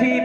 she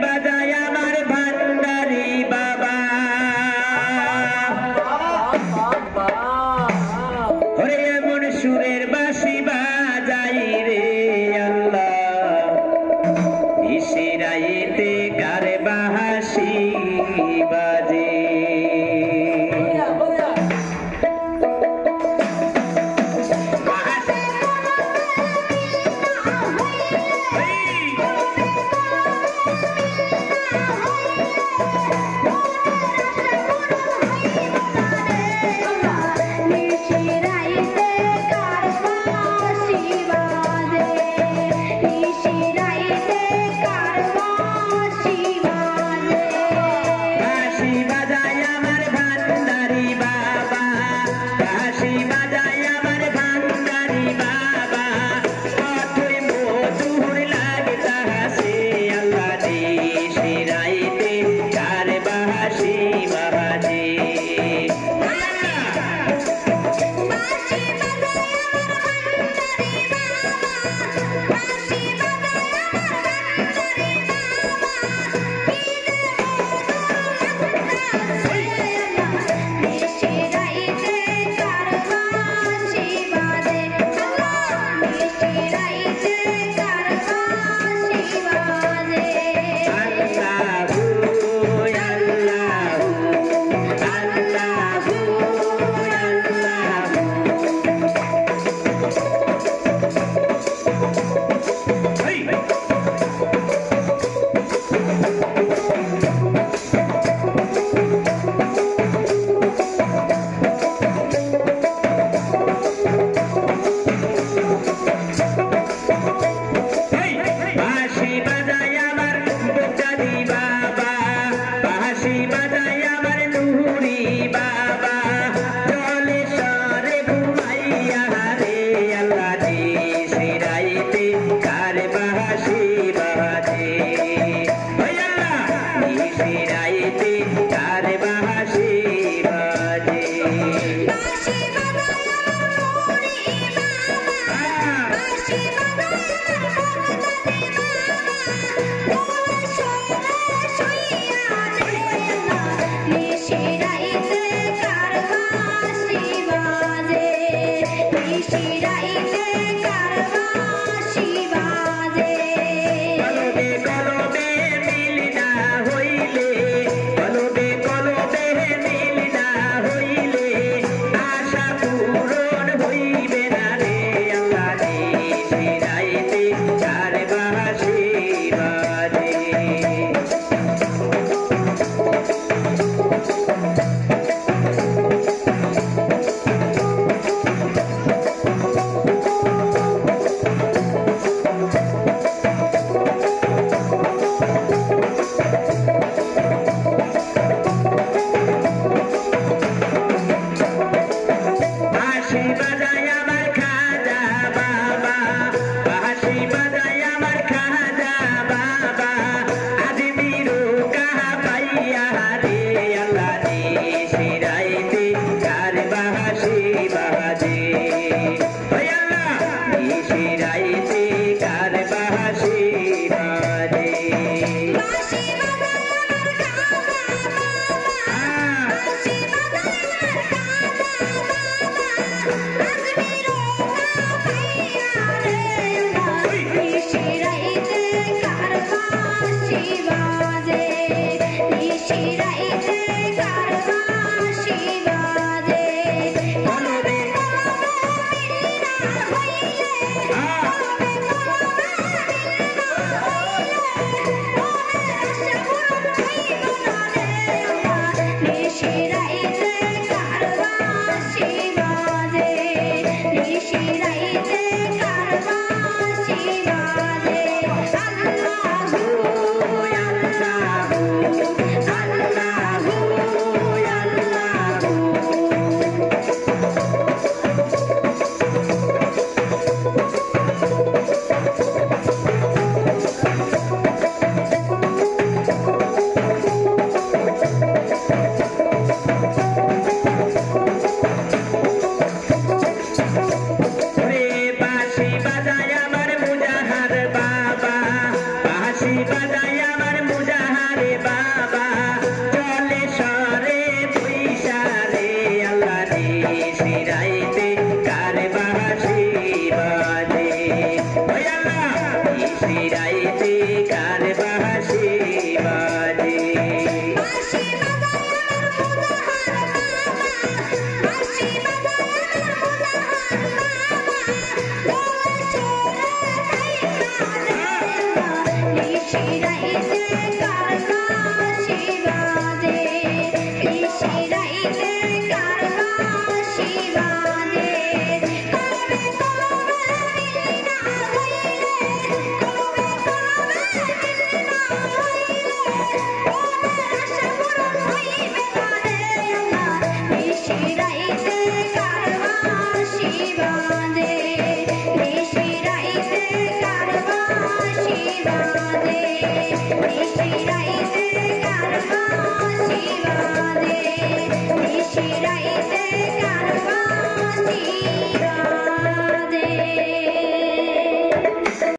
কার বাসি right.